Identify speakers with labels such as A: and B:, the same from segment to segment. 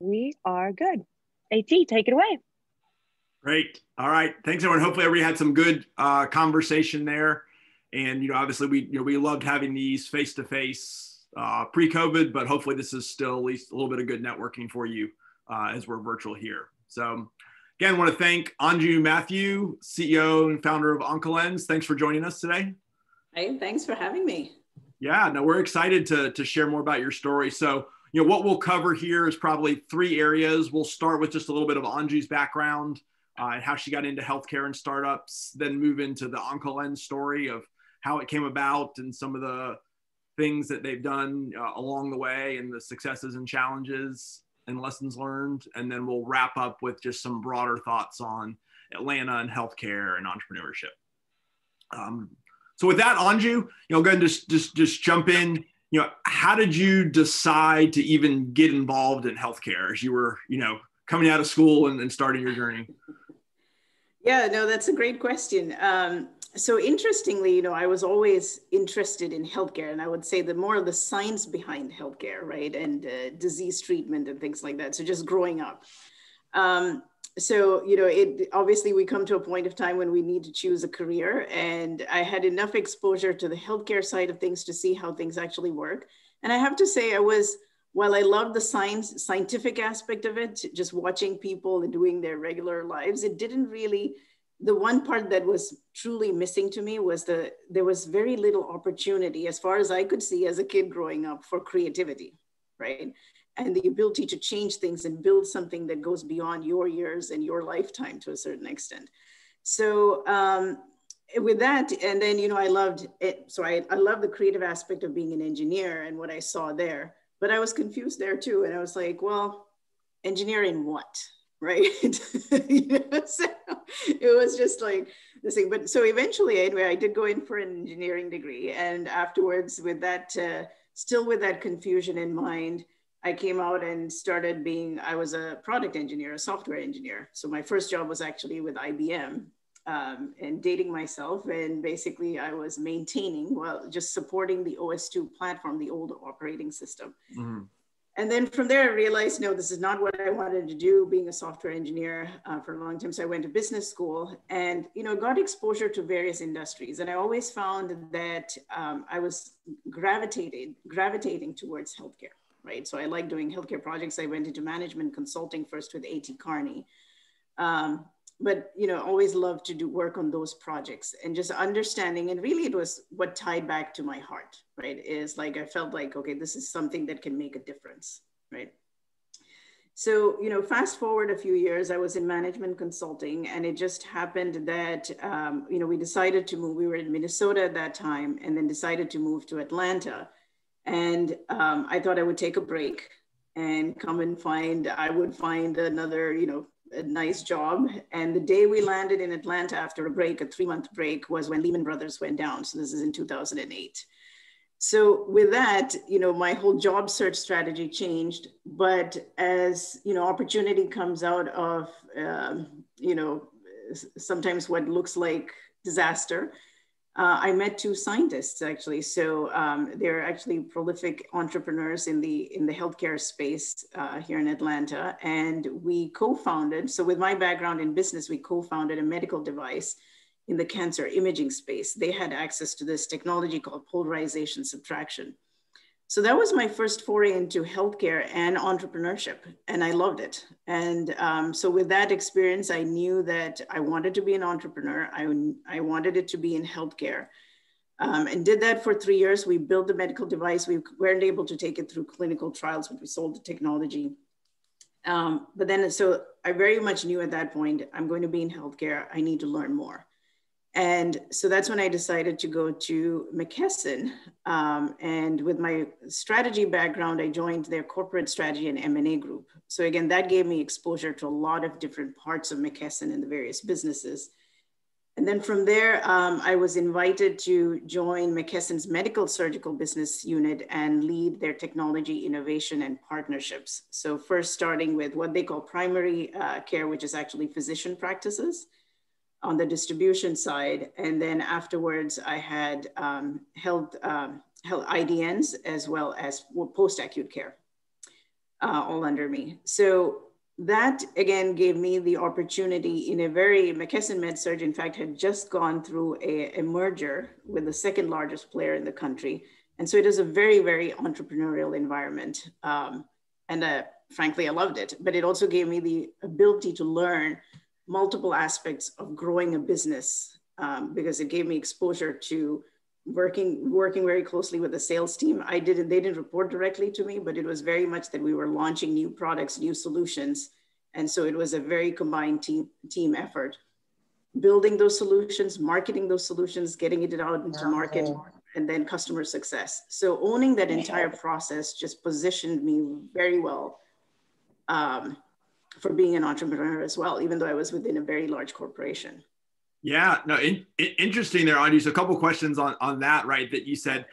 A: We are good. AT, take it away.
B: Great. All right. Thanks, everyone. Hopefully, everybody had some good uh, conversation there. And you know, obviously, we you know we loved having these face to face pre-COVID, but hopefully, this is still at least a little bit of good networking for you uh, as we're virtual here. So, again, I want to thank Anju Mathew, CEO and founder of OncoLens. Thanks for joining us today.
C: Hey, thanks for having me.
B: Yeah, no, we're excited to to share more about your story. So you know, what we'll cover here is probably three areas. We'll start with just a little bit of Anju's background uh, and how she got into healthcare and startups, then move into the OncoLens story of how it came about and some of the things that they've done uh, along the way and the successes and challenges and lessons learned. And then we'll wrap up with just some broader thoughts on Atlanta and healthcare and entrepreneurship. Um, so with that, Anju, you know, go ahead and just just just jump in you know, how did you decide to even get involved in healthcare as you were, you know, coming out of school and, and starting your journey?
C: Yeah, no, that's a great question. Um, so interestingly, you know, I was always interested in healthcare, and I would say the more of the science behind healthcare, right, and uh, disease treatment and things like that. So just growing up. Um, so you know it obviously we come to a point of time when we need to choose a career and i had enough exposure to the healthcare side of things to see how things actually work. And i have to say i was while i love the science scientific aspect of it just watching people and doing their regular lives it didn't really the one part that was truly missing to me was the there was very little opportunity as far as i could see as a kid growing up for creativity right and the ability to change things and build something that goes beyond your years and your lifetime to a certain extent. So um, with that, and then, you know, I loved it. So I, I love the creative aspect of being an engineer and what I saw there, but I was confused there too. And I was like, well, engineering what? Right. you know, so it was just like this thing. But so eventually, anyway, I did go in for an engineering degree. And afterwards, with that, uh, still with that confusion in mind, I came out and started being, I was a product engineer, a software engineer. So my first job was actually with IBM um, and dating myself. And basically I was maintaining, well, just supporting the OS/2 platform, the old operating system. Mm-hmm. And then from there, I realized, no, this is not what I wanted to do, being a software engineer uh, for a long time. So I went to business school and, you know, got exposure to various industries. And I always found that um, I was gravitated, gravitating towards healthcare right? So I like doing healthcare projects. I went into management consulting first with AT Kearney. Um, but you know, always loved to do work on those projects and just understanding. And really, it was what tied back to my heart, right? Is like I felt like, okay, this is something that can make a difference, right? So, you know, fast forward a few years, I was in management consulting, and it just happened that, um, you know, we decided to move. We were in Minnesota at that time, and then decided to move to Atlanta. And um, I thought I would take a break and come and find, I would find another, you know, a nice job. And the day we landed in Atlanta after a break, a three month break, was when Lehman Brothers went down. So this is in 2008. So with that, you know, my whole job search strategy changed. But as you know, opportunity comes out of, um, you know, sometimes what looks like disaster uh, I met two scientists actually. So um, they're actually prolific entrepreneurs in the in the healthcare space uh, here in Atlanta, and we co-founded. So with my background in business, we co-founded a medical device in the cancer imaging space. They had access to this technology called polarization subtraction. So that was my first foray into healthcare and entrepreneurship, and I loved it. And um, so with that experience, I knew that I wanted to be an entrepreneur. I, I wanted it to be in healthcare. Um, and did that for three years. We built the medical device. We weren't able to take it through clinical trials, but we sold the technology. Um, but then, so I very much knew at that point, I'm going to be in healthcare. I need to learn more. And so that's when I decided to go to McKesson. Um, and with my strategy background, I joined their corporate strategy and M&A group. So again, that gave me exposure to a lot of different parts of McKesson and the various businesses. And then from there, um, I was invited to join McKesson's medical surgical business unit and lead their technology innovation and partnerships. So first starting with what they call primary uh, care, which is actually physician practices on the distribution side. And then afterwards, I had um, held, um, held IDNs as well as post-acute care. uh, all under me. So that again gave me the opportunity in a very McKesson MedSurg, in fact, had just gone through a, a merger with the second largest player in the country. And so it is a very, very entrepreneurial environment. Um, and uh, frankly, I loved it. But it also gave me the ability to learn multiple aspects of growing a business um, because it gave me exposure to working working very closely with the sales team. I didn't they didn't report directly to me, but it was very much that we were launching new products, new solutions, and so it was a very combined team team effort. Building those solutions, marketing those solutions, getting it out into market, and then customer success. So owning that entire process just positioned me very well um, for being an entrepreneur as well, even though I was within a very large corporation.
B: Yeah, no, in, in, interesting there, Anju. So a couple questions on, on that, right? That you said,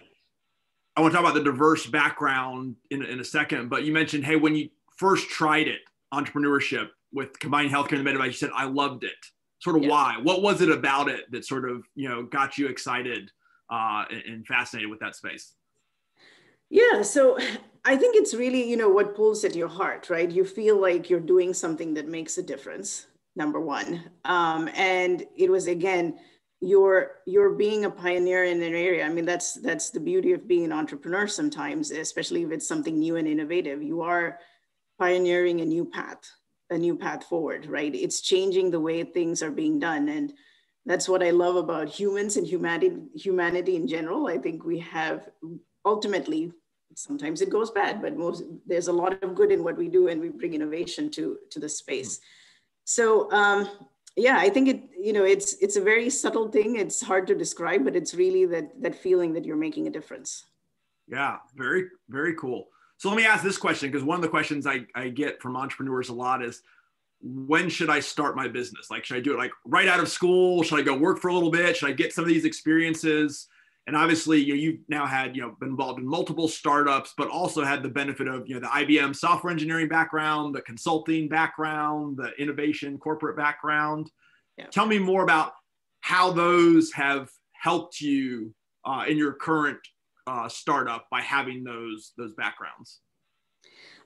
B: I want to talk about the diverse background in, in a second, but you mentioned, hey, when you first tried it, entrepreneurship with combined healthcare and the med you said, I loved it. Sort of yeah. why? What was it about it that sort of, you know, got you excited uh, and, and fascinated with that space?
C: Yeah, so I think it's really, you know, what pulls at your heart, right? You feel like you're doing something that makes a difference number one. Um, and it was again, you're you're being a pioneer in an area. I mean, that's that's the beauty of being an entrepreneur sometimes, especially if it's something new and innovative. You are pioneering a new path, a new path forward, right? It's changing the way things are being done. And that's what I love about humans and humanity, humanity in general. I think we have ultimately sometimes it goes bad, but most there's a lot of good in what we do and we bring innovation to to the space. So um, yeah, I think it, you know, it's it's a very subtle thing. It's hard to describe, but it's really that that feeling that you're making a difference.
B: Yeah, very, very cool. So let me ask this question because one of the questions I, I get from entrepreneurs a lot is when should I start my business? Like, should I do it like right out of school? Should I go work for a little bit? Should I get some of these experiences? And obviously you know, you've now had you know been involved in multiple startups but also had the benefit of you know the ibm software engineering background the consulting background the innovation corporate background yeah. tell me more about how those have helped you uh, in your current uh, startup by having those those backgrounds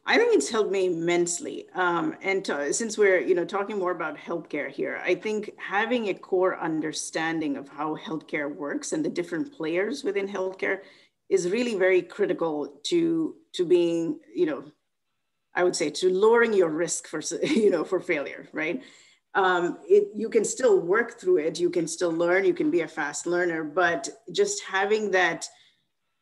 C: I think it's helped me immensely. Um, and to, since we're you know talking more about healthcare here, I think having a core understanding of how healthcare works and the different players within healthcare is really very critical to to being you know I would say to lowering your risk for you know for failure, right? Um, it, you can still work through it, you can still learn, you can be a fast learner, but just having that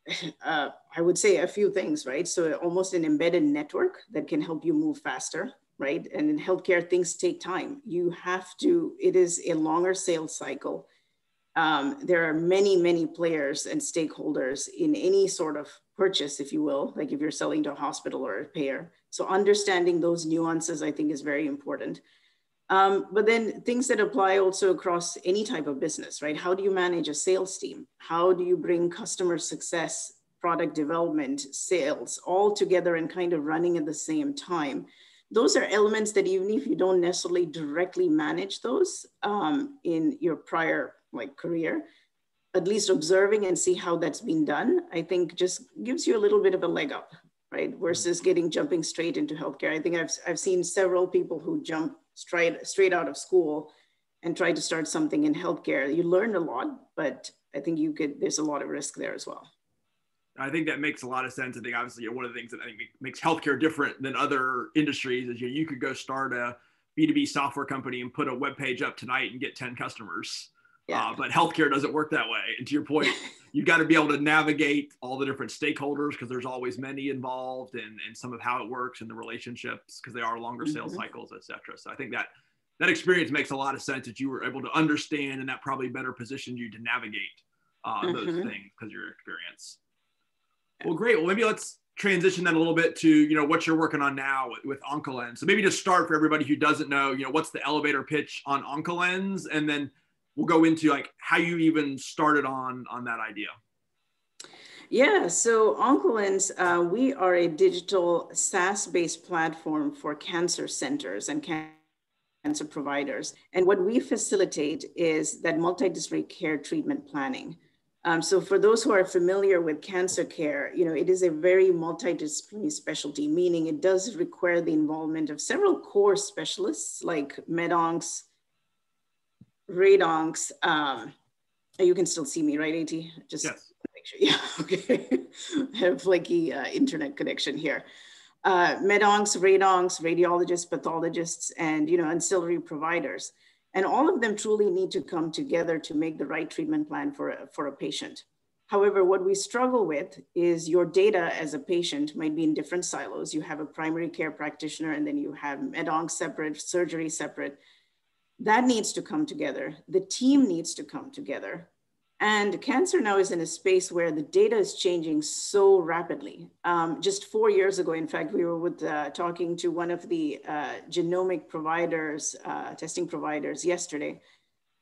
C: uh, I would say a few things, right? So almost an embedded network that can help you move faster, right? And in healthcare, things take time. You have to, it is a longer sales cycle. Um, there are many, many players and stakeholders in any sort of purchase, if you will, like if you're selling to a hospital or a payer. So understanding those nuances, I think is very important. Um, but then things that apply also across any type of business, right? How do you manage a sales team? How do you bring customer success, product development, sales all together and kind of running at the same time? Those are elements that even if you don't necessarily directly manage those um, in your prior like career, at least observing and see how that's been done, I think just gives you a little bit of a leg up, right? Versus getting jumping straight into healthcare. I think I've, I've seen several people who jump straight straight out of school and try to start something in healthcare. You learn a lot, but I think you could. There's a lot of risk there as well.
B: I think that makes a lot of sense. I think obviously you know, one of the things that I think makes healthcare different than other industries is you, know, you could go start a B2B software company and put a web page up tonight and get 10 customers. Yeah. Uh, but healthcare doesn't work that way. And to your point, you've got to be able to navigate all the different stakeholders because there's always many involved and, and some of how it works and the relationships because they are longer sales mm-hmm. cycles, et cetera. So I think that that experience makes a lot of sense that you were able to understand and that probably better positioned you to navigate uh, mm-hmm. those things because your experience. Well, great. Well, maybe let's transition then a little bit to you know what you're working on now with, with. So maybe just start for everybody who doesn't know, you know, what's the elevator pitch on OncoLens, and then we'll go into like how you even started on on that idea.
C: Yeah, so OncoLens, uh, we are a digital SaaS-based platform for cancer centers and cancer providers. And what we facilitate is that multidisciplinary care treatment planning. Um, so for those who are familiar with cancer care, you know, it is a very multidisciplinary specialty, meaning it does require the involvement of several core specialists like medoncs, radoncs. Um, you can still see me, right, AT?
B: Just yes.
C: make sure. Yeah, okay. I have flaky uh, internet connection here. Uh, medoncs, radoncs, radiologists, pathologists, and you know, ancillary providers. And all of them truly need to come together to make the right treatment plan for a, for a patient. However, what we struggle with is your data as a patient might be in different silos. You have a primary care practitioner and then you have medonc separate, surgery separate. That needs to come together. The team needs to come together. And cancer now is in a space where the data is changing so rapidly. Um, just four years ago, in fact, we were with, uh, talking to one of the uh, genomic providers, uh, testing providers yesterday.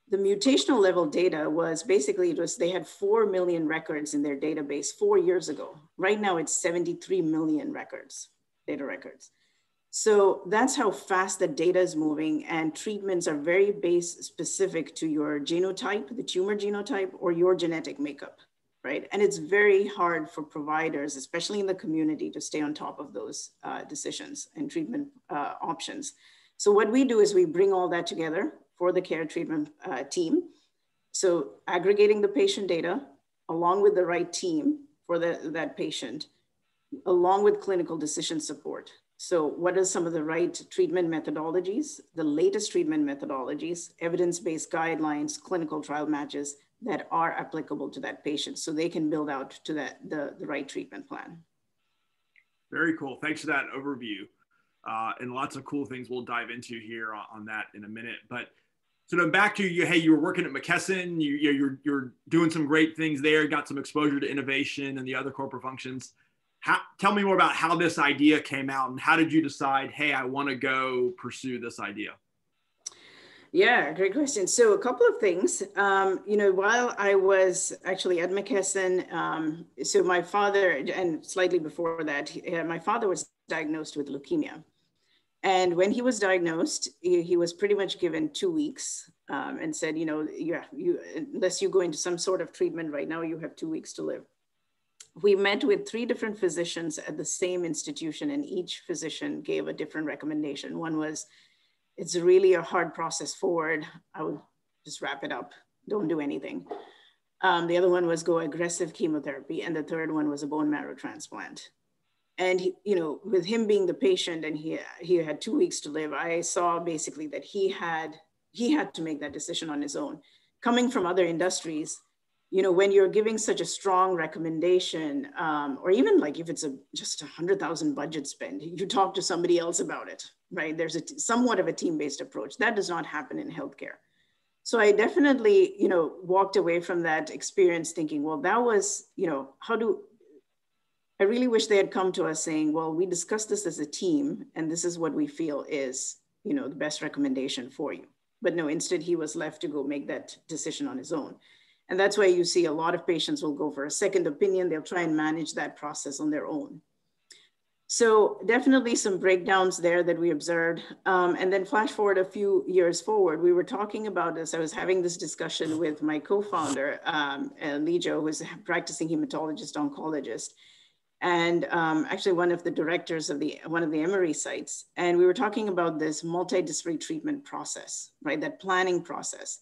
C: The mutational level data was basically, it was, they had 4 million records in their database four years ago. Right now it's 73 million records, data records. So that's how fast the data is moving and treatments are very base specific to your genotype, the tumor genotype or your genetic makeup, right? And it's very hard for providers, especially in the community to stay on top of those uh, decisions and treatment uh, options. So what we do is we bring all that together for the care treatment uh, team. So aggregating the patient data along with the right team for the, that patient, along with clinical decision support. So what are some of the right treatment methodologies, the latest treatment methodologies, evidence-based guidelines, clinical trial matches that are applicable to that patient so they can build out to that the, the right treatment plan.
B: Very cool. Thanks for that overview. Uh, and lots of cool things we'll dive into here on, on that in a minute. But so then back to you, hey, you were working at McKesson, you, you're, you're doing some great things there, got some exposure to innovation and the other corporate functions how, tell me more about how this idea came out and how did you decide, hey, I want to go pursue this idea?
C: Yeah, great question. So a couple of things. Um, you know, while I was actually at McKesson, um, so my father, and slightly before that, uh, my father was diagnosed with leukemia. And when he was diagnosed, he, he was pretty much given two weeks um, and said, you know, yeah, you, unless you go into some sort of treatment right now, you have two weeks to live we met with three different physicians at the same institution and each physician gave a different recommendation. One was, it's really a hard process forward. I would just wrap it up, don't do anything. Um, the other one was go aggressive chemotherapy. And the third one was a bone marrow transplant. And, he, you know, with him being the patient and he, he had two weeks to live, I saw basically that he had, he had to make that decision on his own. Coming from other industries, you know, when you're giving such a strong recommendation, um, or even like if it's a just a hundred thousand budget spend, you talk to somebody else about it, right? There's a t- somewhat of a team-based approach that does not happen in healthcare. So I definitely, you know, walked away from that experience thinking, well, that was, you know, how do I really wish they had come to us saying, well, we discussed this as a team, and this is what we feel is, you know, the best recommendation for you. But no, instead he was left to go make that decision on his own. And that's why you see a lot of patients will go for a second opinion. They'll try and manage that process on their own. So definitely some breakdowns there that we observed. Um, and then flash forward a few years forward, we were talking about this. I was having this discussion with my co-founder, um, Lijo, who is a practicing hematologist oncologist, and um, actually one of the directors of the one of the Emory sites. And we were talking about this multidisciplinary treatment process, right? That planning process.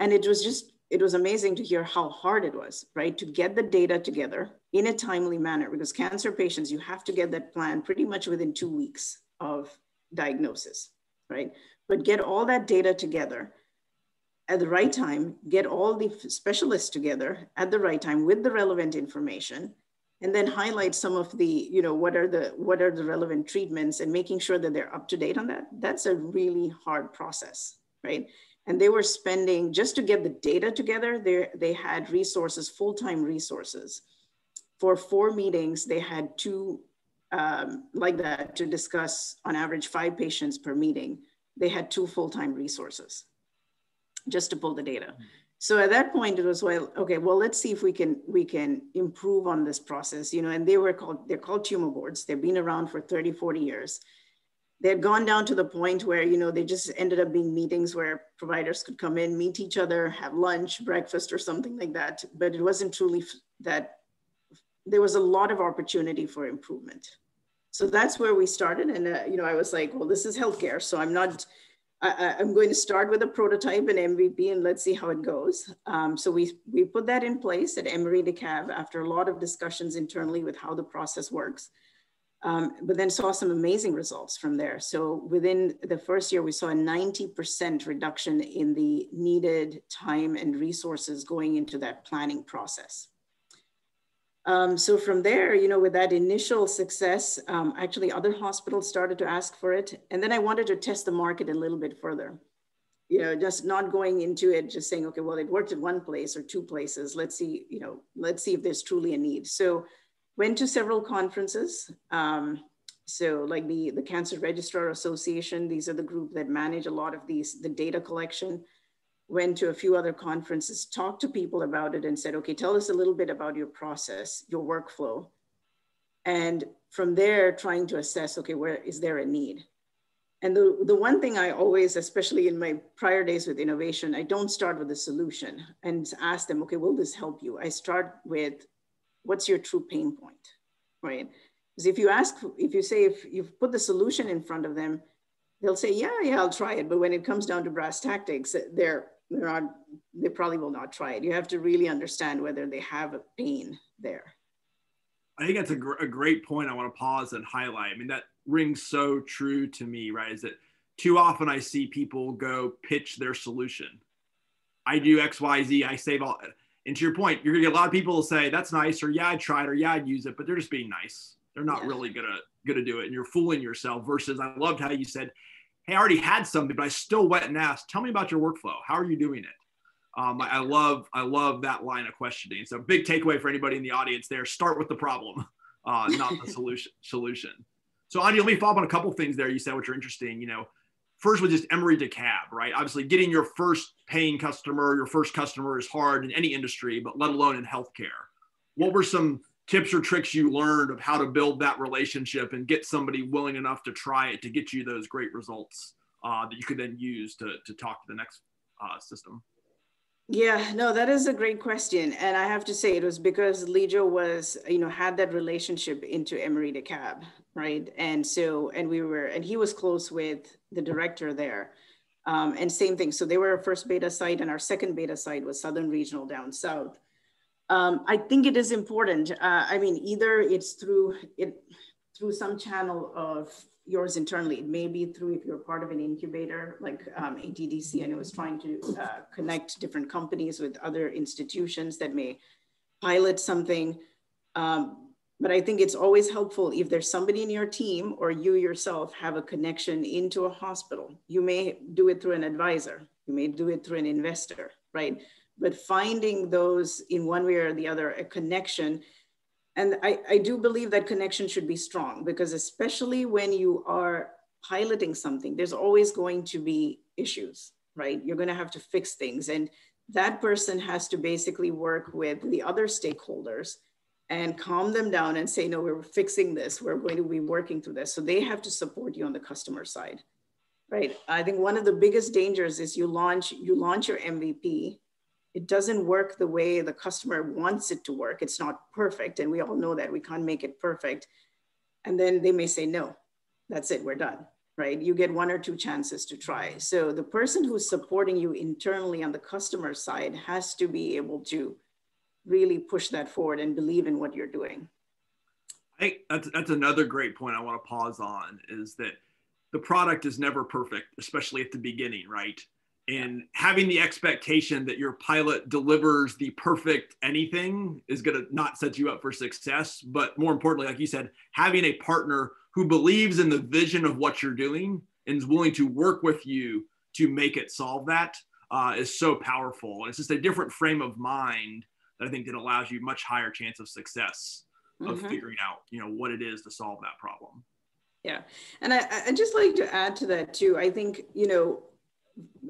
C: And it was just it was amazing to hear how hard it was, right? To get the data together in a timely manner, because cancer patients, you have to get that plan pretty much within two weeks of diagnosis, right? But get all that data together at the right time, get all the specialists together at the right time with the relevant information, and then highlight some of the, you know, what are the what are the relevant treatments and making sure that they're up to date on that. That's a really hard process, right? And they were spending just to get the data together they, they had resources full-time resources. For four meetings they had two um, like that to discuss on average five patients per meeting. They had two full-time resources just to pull the data. Mm-hmm. so at that point it was well okay well let's see if we can we can improve on this process you know and they were called they're called tumor boards. They've been around for 30 40 years they had gone down to the point where you know they just ended up being meetings where providers could come in meet each other have lunch breakfast or something like that but it wasn't truly that there was a lot of opportunity for improvement so that's where we started and uh, you know i was like well this is healthcare so i'm not I, am going to start with a prototype and MVP and let's see how it goes. Um, so we, we put that in place at Emory DeKalb after a lot of discussions internally with how the process works. Um, but then saw some amazing results from there. So within the first year, we saw a 90% reduction in the needed time and resources going into that planning process. Um, so from there, you know, with that initial success, um, actually other hospitals started to ask for it. And then I wanted to test the market a little bit further. You know, just not going into it, just saying, okay, well, it worked in one place or two places. Let's see, you know, let's see if there's truly a need. So went to several conferences. Um, so like the, the Cancer Registrar Association, these are the group that manage a lot of these, the data collection, went to a few other conferences, talked to people about it and said, okay, tell us a little bit about your process, your workflow. And from there, trying to assess, okay, where is there a need? And the, the one thing I always, especially in my prior days with innovation, I don't start with a solution and ask them, okay, will this help you? I start with what's your true pain point, right? Because if you ask, if you say, if you've put the solution in front of them, they'll say, yeah, yeah, I'll try it. But when it comes down to brass tactics, they're, they're not, they probably will not try it. You have to really understand whether they have a pain there.
B: I think that's a, gr- a great point. I want to pause and highlight. I mean, that rings so true to me, right? Is that too often I see people go pitch their solution. I do X, Y, Z. I save all. And to your point, you're gonna get a lot of people say that's nice, or yeah, I tried, or yeah, I'd use it, but they're just being nice. They're not yeah. really gonna gonna do it, and you're fooling yourself. Versus, I loved how you said, "Hey, I already had something, but I still went and asked. Tell me about your workflow. How are you doing it?" Um, I, I, love I love that line of questioning. So, big takeaway for anybody in the audience there: start with the problem, uh, not the solution. Solution. So, Andi, let me follow up on a couple things there. You said which are interesting. You know, first was just Emory DeKalb, right? Obviously, getting your first paying customer, your first customer is hard in any industry, but let alone in healthcare. What were some tips or tricks you learned of how to build that relationship and get somebody willing enough to try it to get you those great results uh, that you could then use to, to talk to the next uh, system?
C: Yeah, no, that is a great question. And I have to say it was because Lijo was, you know, had that relationship into Emory DeKalb, right? And so, and we were, and he was close with the director there. Um, and same thing. So they were our first beta site and our second beta site was Southern Regional down South. Um, I think it is important. Uh, I mean, either it's through it, through some channel of yours internally. It may be through if you're part of an incubator like um, ATDC and it was trying to uh, connect different companies with other institutions that may pilot something. Um, but I think it's always helpful if there's somebody in your team or you yourself have a connection into a hospital. You may do it through an advisor, you may do it through an investor, right? But finding those in one way or the other, a connection and I, I do believe that connection should be strong because especially when you are piloting something, there's always going to be issues, right? You're going to have to fix things. And that person has to basically work with the other stakeholders and calm them down and say, no, we're fixing this. We're going to be working through this. So they have to support you on the customer side, right? I think one of the biggest dangers is you launch, you launch your MVP it doesn't work the way the customer wants it to work. It's not perfect. And we all know that we can't make it perfect. And then they may say, no, that's it, we're done, right? You get one or two chances to try. So the person who's supporting you internally on the customer side has to be able to really push that forward and believe in what you're doing.
B: I think that's, that's another great point I want to pause on is that the product is never perfect, especially at the beginning, right? and having the expectation that your pilot delivers the perfect anything is going to not set you up for success but more importantly like you said having a partner who believes in the vision of what you're doing and is willing to work with you to make it solve that uh, is so powerful and it's just a different frame of mind that i think that allows you much higher chance of success of mm-hmm. figuring out you know what it is to solve that problem
C: yeah and I, i just like to add to that too i think you know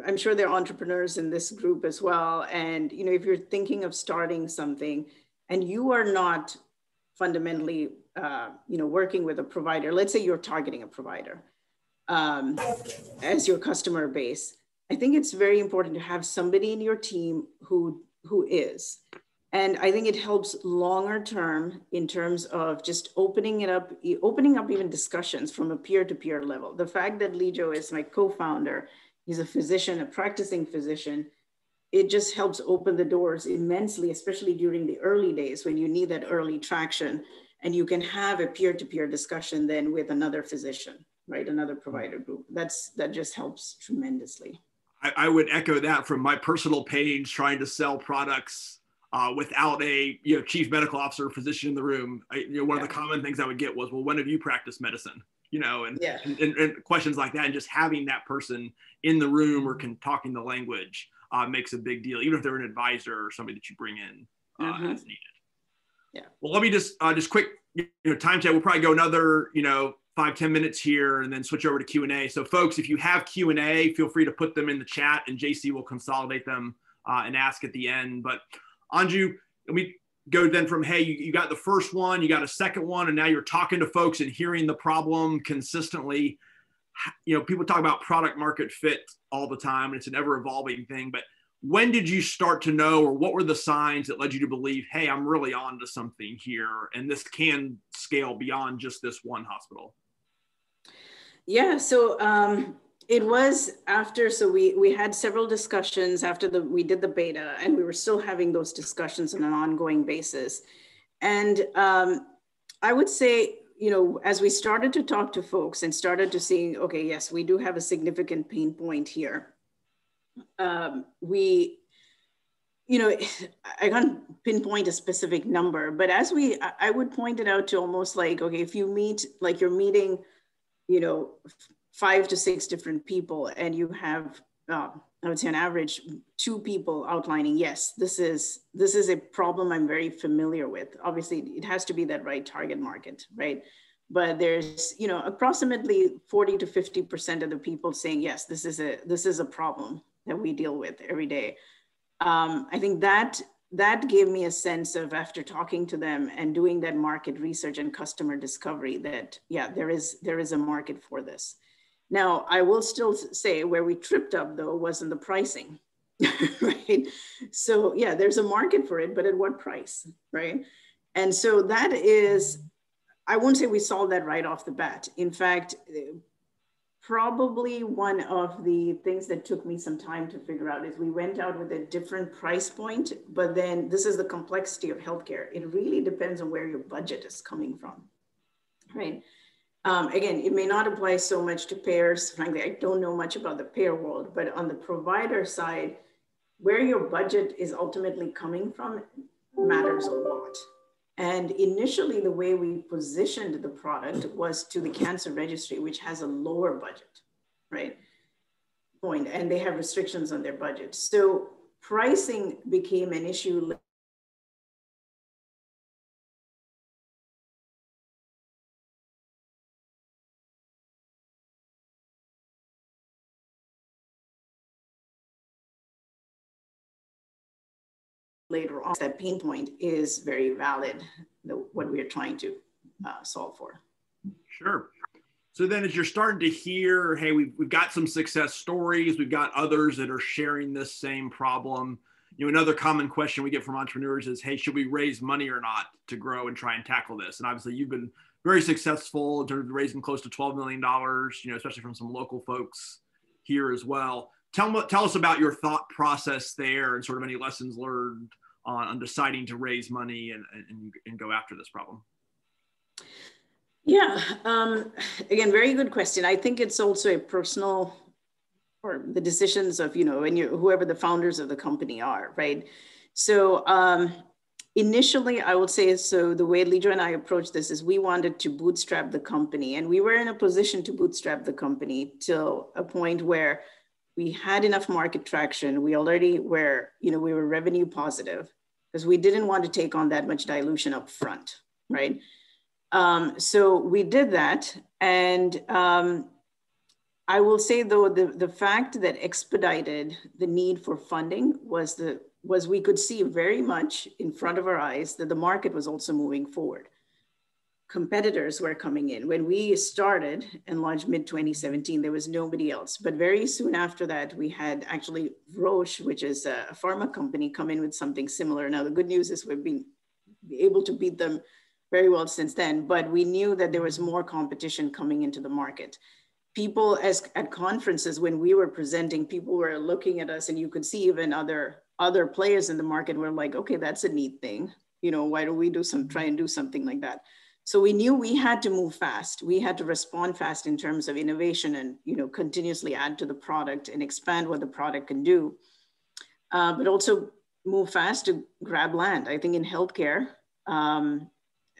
C: I'm sure there are entrepreneurs in this group as well. And you know, if you're thinking of starting something and you are not fundamentally, uh, you know, working with a provider, let's say you're targeting a provider, um, as your customer base, I think it's very important to have somebody in your team who who is. And I think it helps longer term in terms of just opening it up, opening up even discussions from a peer-to-peer level. The fact that Lijo is my co-founder, he's a physician, a practicing physician, it just helps open the doors immensely, especially during the early days when you need that early traction and you can have a peer-to-peer discussion then with another physician, right? Another provider group. That's that just helps tremendously.
B: I, I would echo that from my personal page trying to sell products uh, without a you know chief medical officer or physician in the room. I, you know, one yeah. of the common things I would get was, well, when have you practiced medicine? You know, and,
C: yeah.
B: and, and, and, questions like that, and just having that person in the room or can talking the language uh, makes a big deal, even if they're an advisor or somebody that you bring in uh, mm-hmm. as needed.
C: Yeah.
B: Well, let me just uh, just quick you know time check. We'll probably go another you know five ten minutes here and then switch over to q&a so folks if you have q&a feel free to put them in the chat and jc will consolidate them uh, and ask at the end but anju let me go then from hey you, you got the first one you got a second one and now you're talking to folks and hearing the problem consistently. You know people talk about product market fit all the time and it's an ever evolving thing but when did you start to know or what were the signs that led you to believe hey i'm really on to something here and this can scale beyond just this one hospital?
C: Yeah, so um, it was after, so we, we had several discussions after the, we did the beta and we were still having those discussions on an ongoing basis. And um, I would say, you know, as we started to talk to folks and started to see, okay, yes, we do have a significant pain point here. Um, we, you know, I can't pinpoint a specific number, but as we, I would point it out to almost like, okay, if you meet, like you're meeting you know, five to six different people and you have, uh, I would say on average, two people outlining, yes, this is, this is a problem I'm very familiar with. Obviously it has to be that right target market, right? But there's, you know, approximately 40 to 50% of the people saying, yes, this is a, this is a problem that we deal with every day. Um, I think that that gave me a sense of after talking to them and doing that market research and customer discovery that yeah there is there is a market for this now i will still say where we tripped up though was in the pricing right so yeah there's a market for it but at what price right and so that is i won't say we solved that right off the bat in fact eh, probably one of the things that took me some time to figure out is we went out with a different price point, but then this is the complexity of healthcare. It really depends on where your budget is coming from, right? Um, again, it may not apply so much to payers. Frankly, I don't know much about the payer world, but on the provider side, where your budget is ultimately coming from matters a lot. And initially, the way we positioned the product was to the cancer registry, which has a lower budget, right? Point, and they have restrictions on their budget. So pricing became an issue later on, that pain point is very valid, the, what we are trying to uh, solve for.
B: Sure. So then as you're starting to hear, hey, we've, we've got some success stories, we've got others that are sharing this same problem. You know, another common question we get from entrepreneurs is, hey, should we raise money or not to grow and try and tackle this? And obviously you've been very successful in terms of raising close to $12 million, you know, especially from some local folks here as well. Tell, tell us about your thought process there and sort of any lessons learned on, on deciding to raise money and, and, and go after this problem?
C: Yeah, um, again, very good question. I think it's also a personal or the decisions of, you know, and you, whoever the founders of the company are, right? So um, initially, I would say, so the way Lijo and I approached this is we wanted to bootstrap the company and we were in a position to bootstrap the company till a point where we had enough market traction. We already were, you know, we were revenue positive because we didn't want to take on that much dilution up front, right? Um, so we did that. And um, I will say though, the, the fact that expedited the need for funding was the was we could see very much in front of our eyes that the market was also moving forward. Competitors were coming in. When we started and launched mid 2017, there was nobody else. But very soon after that, we had actually Roche, which is a pharma company, come in with something similar. Now, the good news is we've been able to beat them very well since then, but we knew that there was more competition coming into the market. People as at conferences, when we were presenting, people were looking at us and you could see even other other players in the market were like, okay, that's a neat thing. You know, why don't we do some try and do something like that? So we knew we had to move fast. We had to respond fast in terms of innovation and you know continuously add to the product and expand what the product can do, uh, but also move fast to grab land. I think in healthcare, um,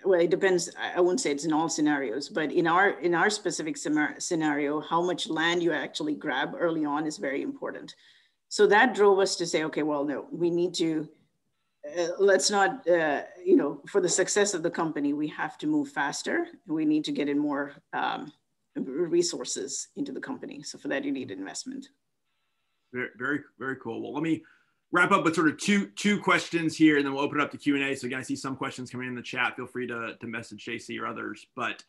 C: well, it depends. I wouldn't say it's in all scenarios, but in our in our specific scenario, how much land you actually grab early on is very important. So that drove us to say, okay, well, no, we need to uh, let's not, uh, you know, for the success of the company, we have to move faster. We need to get in more um, resources into the company. So for that, you need investment.
B: Very, very, very cool. Well, let me wrap up with sort of two two questions here, and then we'll open up the Q and A. So again, I see some questions coming in the chat. Feel free to to message JC or others. But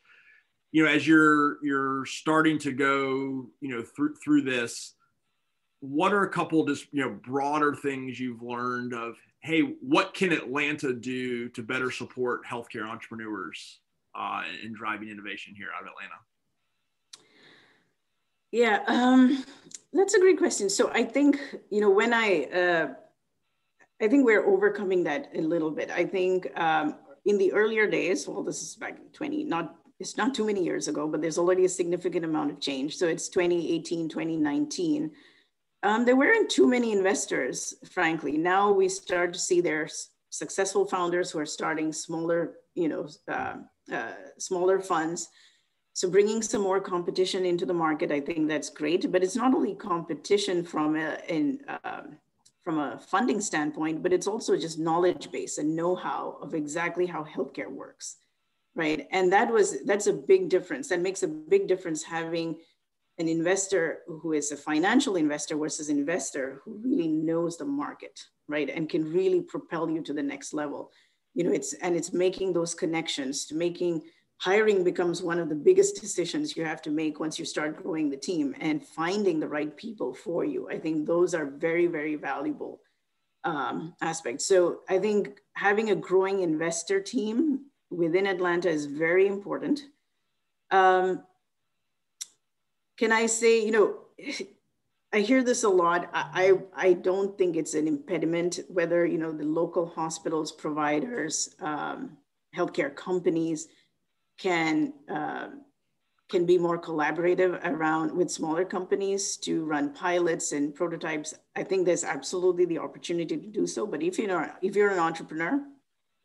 B: you know, as you're you're starting to go, you know, through through this, what are a couple just you know broader things you've learned of hey, what can Atlanta do to better support healthcare entrepreneurs uh, in driving innovation here out of Atlanta?
C: Yeah, um, that's a great question. So I think you know when I uh, I think we're overcoming that a little bit. I think um, in the earlier days, well, this is back in 20, not it's not too many years ago, but there's already a significant amount of change. So it's 2018, 2019 um, there weren't too many investors, frankly. Now we start to see there's successful founders who are starting smaller, you know, uh, uh, smaller funds. So bringing some more competition into the market, I think that's great. But it's not only competition from a in, uh, from a funding standpoint, but it's also just knowledge base and know-how of exactly how healthcare works, right? And that was that's a big difference. That makes a big difference having an investor who is a financial investor versus an investor who really knows the market, right? And can really propel you to the next level. You know, it's and it's making those connections to making hiring becomes one of the biggest decisions you have to make once you start growing the team and finding the right people for you. I think those are very, very valuable um, aspects. So I think having a growing investor team within Atlanta is very important. Um, can I say, you know, I hear this a lot. I, I don't think it's an impediment whether, you know, the local hospitals, providers, um, healthcare companies can, uh, can be more collaborative around with smaller companies to run pilots and prototypes. I think there's absolutely the opportunity to do so. But if you're, if you're an entrepreneur,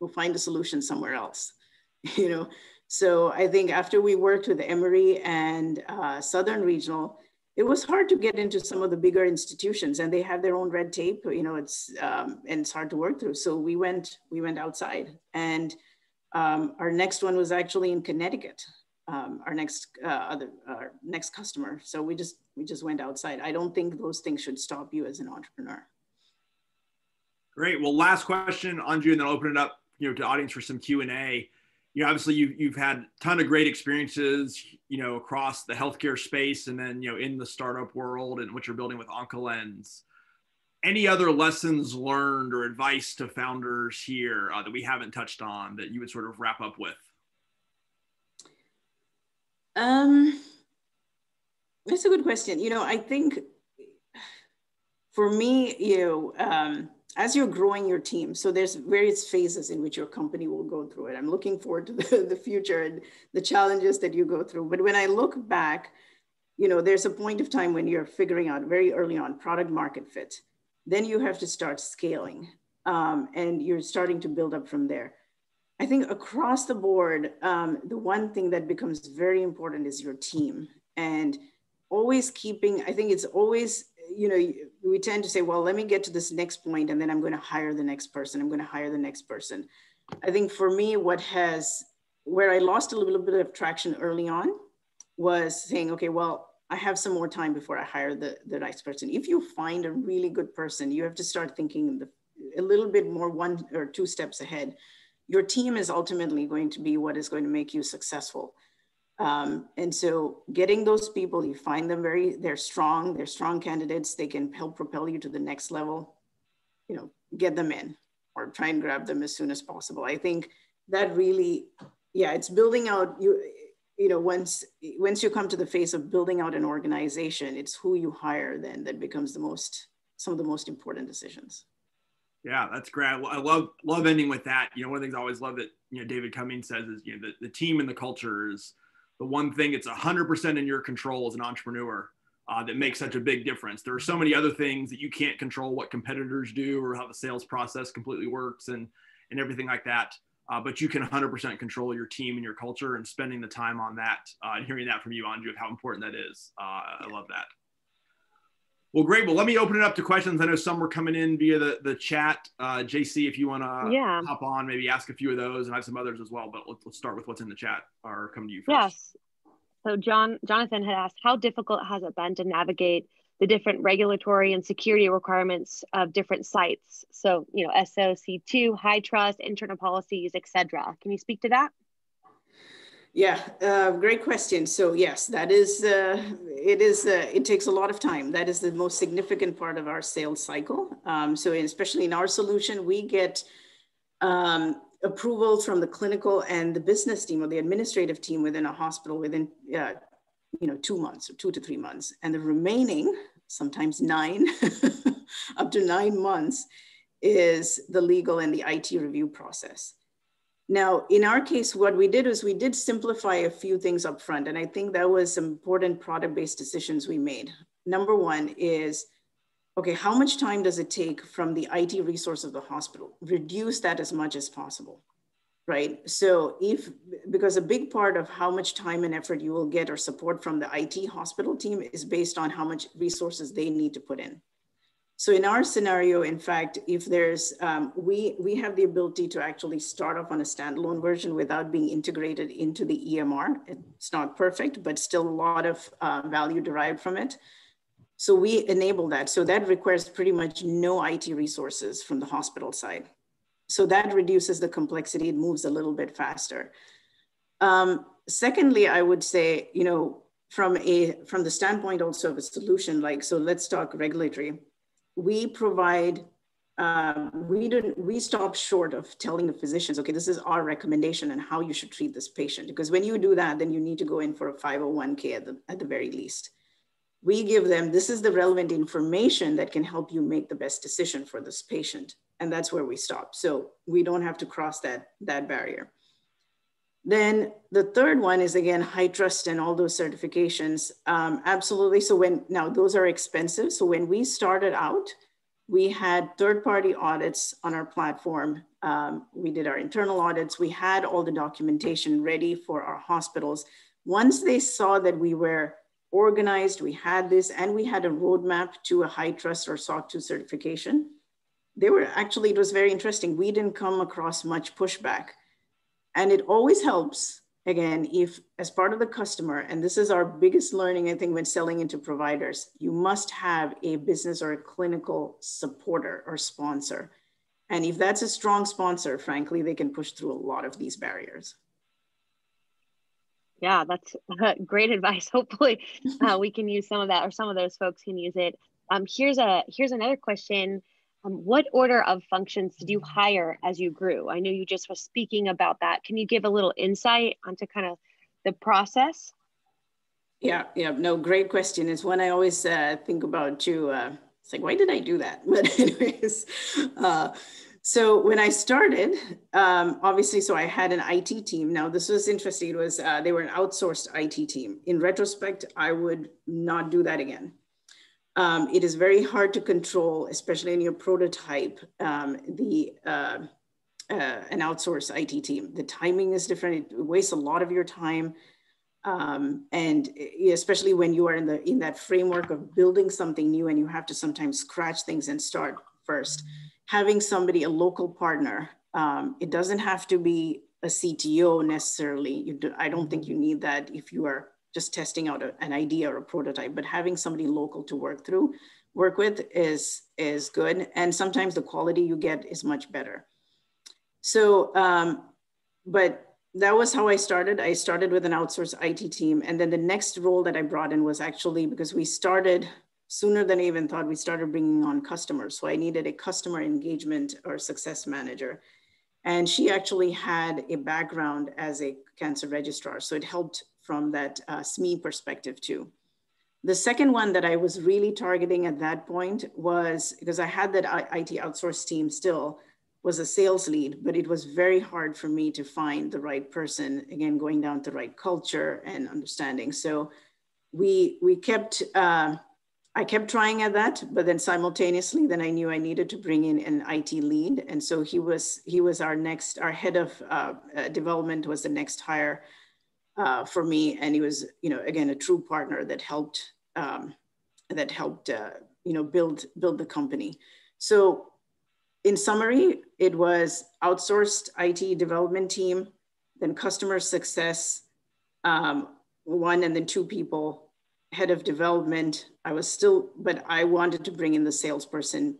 C: we'll find a solution somewhere else. You know, so I think after we worked with Emory and uh, Southern Regional, it was hard to get into some of the bigger institutions and they have their own red tape, you know, it's, um, and it's hard to work through. So we went, we went outside and um, our next one was actually in Connecticut. Um, our next uh, other our next customer. So we just we just went outside. I don't think those things should stop you as an entrepreneur.
B: Great. Well, last question, Anju, and then I'll open it up, you know, to audience for some Q and A you know, obviously you've, you've had a ton of great experiences, you know, across the healthcare space and then, you know, in the startup world and what you're building with OncoLens. Any other lessons learned or advice to founders here uh, that we haven't touched on that you would sort of wrap up with?
C: Um, that's a good question. You know, I think for me, you know, um, as you're growing your team, so there's various phases in which your company will go through it. I'm looking forward to the, the future and the challenges that you go through. But when I look back, you know, there's a point of time when you're figuring out very early on product market fit. Then you have to start scaling um, and you're starting to build up from there. I think across the board, um, the one thing that becomes very important is your team and always keeping, I think it's always you know, we tend to say, well, let me get to this next point and then I'm going to hire the next person. I'm going to hire the next person. I think for me, what has, where I lost a little bit of traction early on was saying, okay, well, I have some more time before I hire the, the next person. If you find a really good person, you have to start thinking the, a little bit more one or two steps ahead. your team is ultimately going to be what is going to make you successful. Um, and so getting those people, you find them very, they're strong, they're strong candidates, they can help propel you to the next level, you know, get them in or try and grab them as soon as possible. I think that really, yeah, it's building out you, you know, once once you come to the phase of building out an organization, it's who you hire then that becomes the most some of the most important decisions.
B: Yeah, that's great. I love love ending with that. You know, one of the things I always love that you know David Cummings says is you know the, the team and the culture is the one thing it's 100% in your control as an entrepreneur uh, that makes such a big difference. There are so many other things that you can't control what competitors do or how the sales process completely works and and everything like that. Uh, but you can 100% control your team and your culture and spending the time on that uh, and hearing that from you, Anju, of how important that is. Uh, I love that. Well, great. Well, let me open it up to questions. I know some were coming in via the, the chat. Uh, JC, if you want to yeah. hop on, maybe ask a few of those, and I have some others as well. But let's, let's start with what's in the chat or come to you first.
A: Yes. So John Jonathan had asked, how difficult has it been to navigate the different regulatory and security requirements of different sites. So, you know, SOC2, HITRUST, internal policies, etc. Can you speak to that?
C: Yeah, uh, great question. So yes, that is, uh, it is, uh, it takes a lot of time. That is the most significant part of our sales cycle. Um, so especially in our solution, we get um, approval from the clinical and the business team or the administrative team within a hospital within uh, you know, two months or two to three months. And the remaining, sometimes nine, up to nine months, is the legal and the IT review process. Now, in our case, what we did was we did simplify a few things up front. And I think that was some important product-based decisions we made. Number one is, okay, how much time does it take from the IT resource of the hospital? Reduce that as much as possible right? So if, because a big part of how much time and effort you will get or support from the IT hospital team is based on how much resources they need to put in. So in our scenario, in fact, if there's, um, we, we have the ability to actually start off on a standalone version without being integrated into the EMR. It's not perfect, but still a lot of uh, value derived from it. So we enable that. So that requires pretty much no IT resources from the hospital side. So that reduces the complexity, it moves a little bit faster. Um, secondly, I would say, you know, from a from the standpoint also of a solution, like so let's talk regulatory. We provide um, we didn't we stop short of telling the physicians okay this is our recommendation and how you should treat this patient. Because when you do that then you need to go in for a 501k at the, at the very least. We give them this is the relevant information that can help you make the best decision for this patient. And that's where we stop. So we don't have to cross that that barrier then the third one is again HITRUST and all those certifications um, absolutely so when now those are expensive so when we started out we had third party audits on our platform um, we did our internal audits we had all the documentation ready for our hospitals once they saw that we were organized, we had this, and we had a roadmap to a HITRUST or SOC 2 certification. They were actually, it was very interesting. We didn't come across much pushback. And it always helps, again, if as part of the customer, and this is our biggest learning, I think, when selling into providers, you must have a business or a clinical supporter or sponsor. And if that's a strong sponsor, frankly, they can push through a lot of these barriers.
A: Yeah that's great advice. Hopefully uh, we can use some of that or some of those folks can use it. Um, here's a here's another question um, what order of functions did you hire as you grew i know you just were speaking about that can you give a little insight onto kind of the process
C: yeah yeah no great question it's one i always uh, think about too uh, it's like why did i do that but anyways uh, so when I started, um, obviously, so I had an IT team. Now this was interesting. It was uh, they were an outsourced IT team. In retrospect, I would not do that again. Um, it is very hard to control, especially in your prototype, um, the uh, uh, an outsourced IT team. The timing is different. It wastes a lot of your time. Um, and especially when you are in the in that framework of building something new and you have to sometimes scratch things and start first having somebody, a local partner, um, it doesn't have to be a CTO necessarily. Do, I don't think you need that if you are just testing out a, an idea or a prototype, but having somebody local to work through, work with is, is good. And sometimes the quality you get is much better. So, um, but that was how I started. I started with an outsourced IT team. And then the next role that I brought in was actually because we started sooner than I even thought, we started bringing on customers. So I needed a customer engagement or success manager. And she actually had a background as a cancer registrar. So it helped from that uh, SME perspective too. The second one that I was really targeting at that point was because I had that IT outsource team still was a sales lead, but it was very hard for me to find the right person, again, going down to the right culture and understanding. So we, we kept, uh, I kept trying at that, but then simultaneously, then I knew I needed to bring in an IT lead. And so he was, he was our next, our head of uh, uh, development was the next hire uh, for me. And he was, you know, again, a true partner that helped, um, that helped, uh, you know, build, build the company. So in summary, it was outsourced IT development team, then customer success, um, one and then two people, head of development. I was still, but I wanted to bring in the salesperson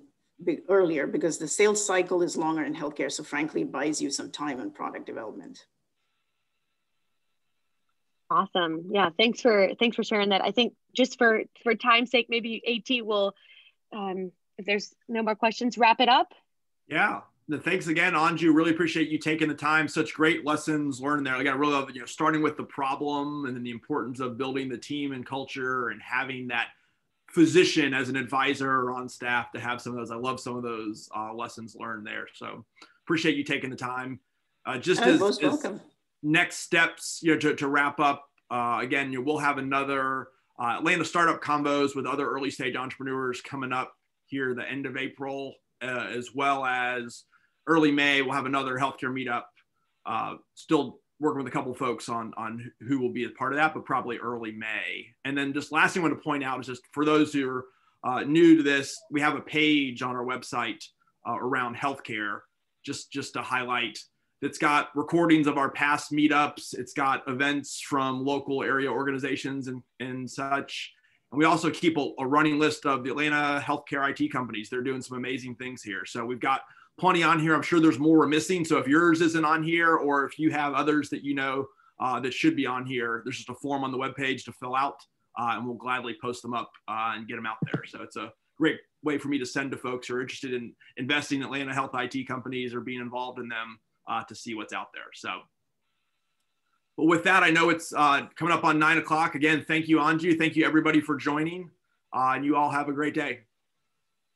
C: earlier because the sales cycle is longer in healthcare. So frankly, it buys you some time on product development.
A: Awesome. Yeah. Thanks for, thanks for sharing that. I think just for, for time's sake, maybe AT will, um, if there's no more questions, wrap it up.
B: Yeah. Thanks again, Anju. Really appreciate you taking the time. Such great lessons learned there. I got really love, you know, starting with the problem and then the importance of building the team and culture and having that physician as an advisor or on staff to have some of those. I love some of those uh, lessons learned there. So appreciate you taking the time. Uh, just oh, as, as next steps, you know, to, to wrap up, uh, again, you know, we'll have another uh, Atlanta startup combos with other early stage entrepreneurs coming up here the end of April uh, as well as early May, we'll have another healthcare meetup. Uh, still working with a couple folks on on who will be a part of that, but probably early May. And then just last thing I want to point out is just for those who are uh, new to this, we have a page on our website uh, around healthcare, just just to highlight. It's got recordings of our past meetups. It's got events from local area organizations and, and such. And we also keep a, a, running list of the Atlanta healthcare IT companies. They're doing some amazing things here. So we've got plenty on here. I'm sure there's more we're missing. So if yours isn't on here, or if you have others that you know uh, that should be on here, there's just a form on the webpage to fill out, uh, and we'll gladly post them up uh, and get them out there. So it's a great way for me to send to folks who are interested in investing in Atlanta health IT companies or being involved in them uh, to see what's out there. So but with that, I know it's uh, coming up on nine o'clock. Again, thank you, Anju. Thank you, everybody, for joining. Uh, and you all have a great day.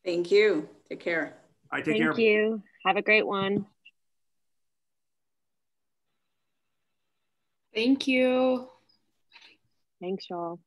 C: Thank you. Take care.
B: I take
A: thank
B: care.
A: Thank you. Have a great one.
D: Thank you.
A: Thanks, y'all.